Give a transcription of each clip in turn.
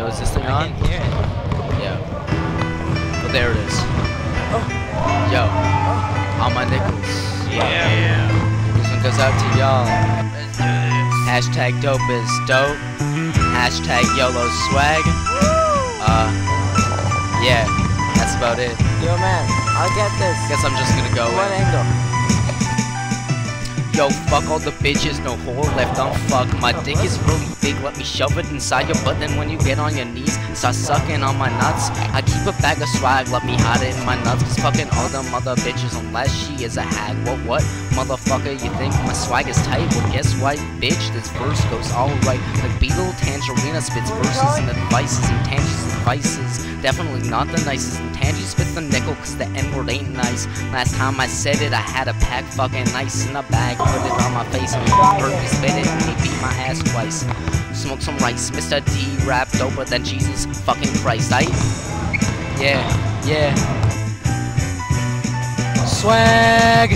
Yo, is this thing I on? can hear it. Yeah. Well, there it is. Oh. Yo, all my nickels. Yeah. This one goes out to y'all. Let's do this. Hashtag dope is dope. Hashtag YOLO swag. Uh, yeah, that's about it. Yo, man, I'll get this. Guess I'm just gonna go One in. angle. Yo, fuck all the bitches, no hole left unfuck. My dick is really big, let me shove it inside your butt. Then when you get on your knees, start sucking on my nuts. I keep a bag of swag, let me hide it in my nuts. Cause fucking all them mother bitches, unless she is a hag. What, what? Motherfucker, you think my swag is tight? Well, guess what, bitch? This verse goes alright. The Beetle Tangerina spits verses and advices and tangents and vices. Definitely not the nicest. And Tangy spits the nickel cause the N word ain't nice. Last time I said it, I had a pack fucking nice in a bag. Put it on my face and me spit it and he beat my ass twice. Smoke some rice, Mr. D rap doper than Jesus fucking Christ, I Yeah, yeah. Swag,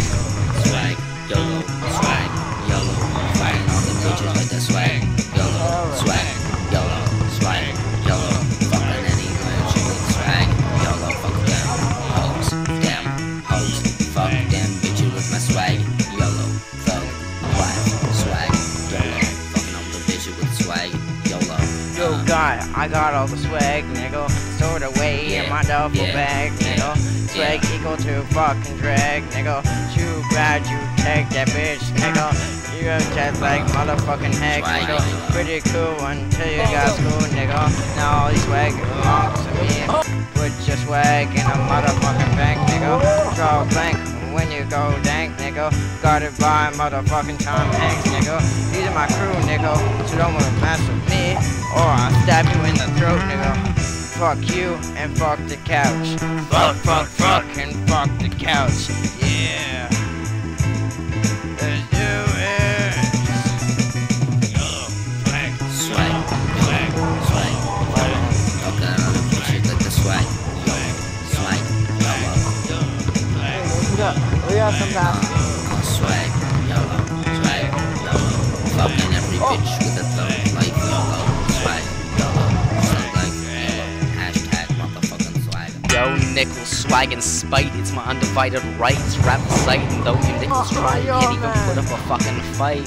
Uh, God, I got all the swag, nigga. Stored away in Yeah, my duffel yeah, bag, yeah, nigga. Swag equal to fucking drag, nigga. Too bad you take that bitch, nigga. You're just like motherfucking heck, nigga. Pretty cool until you got school, nigga. Now all these swag belongs to me. Put your swag in a motherfucking bank, nigga. Draw a blank nigga. Guarded by motherfucking Tom Hanks, nigga. These are my crew, nigga. So don't wanna mess with me, or I'll stab you in the throat, nigga. Fuck you and fuck the couch. Fuck, fuck, fuck, and fuck the couch. Yeah. Let's do it. Yellow, black, Swag, swag, swag, YOLO, fucking all the bitches with the swag, YOLO, swag, YOLO. We got, we got some guys. Uh, Nichols, swag and spite, it's my undivided rights, rap the sight. And though you Nichols try, you can't even put up a fucking fight.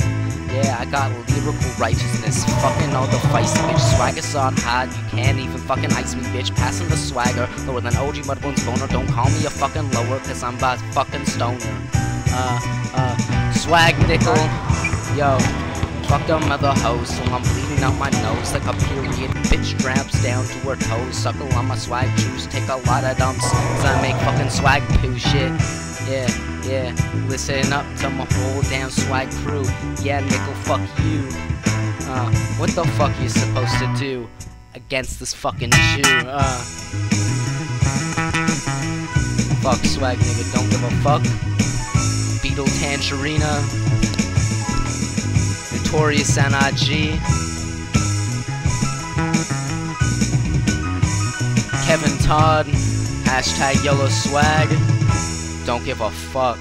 Yeah, I got lyrical righteousness. Fucking all the feisty bitch. Swagger so hard, you can't even fucking ice me, bitch. Passing the swagger, lower than OG Mudbones boner. Don't call me a fucking lower, cause I'm by fucking stoner. Uh, uh, swag nickel. Yo, Fuck them other hoes, so I'm bleeding out my nose like a period. Bitch straps down to her toes, suckle on my swag juice, take a lot of dumps, cause I make fucking swag poo shit. Yeah, yeah, listen up to my whole damn swag crew. Yeah, nickel, fuck you. Uh, what the fuck are you supposed to do against this fucking Jew? Uh, fuck swag, nigga, don't give a fuck. Beetle Tangerina. Notorious NIG. Kevin Todd. Hashtag YOLO swag. Don't give a fuck.